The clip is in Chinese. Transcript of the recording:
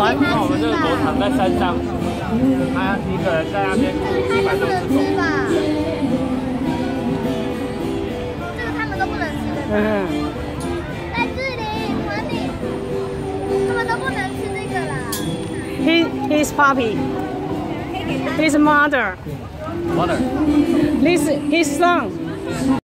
玩。那我们这个狗躺在山上，他一个人在那边一百多只狗。这个他们都不能吃的。嗯。在这里，团里，他们都不能吃这个啦。He his puppy. His mother. Mother. This his son.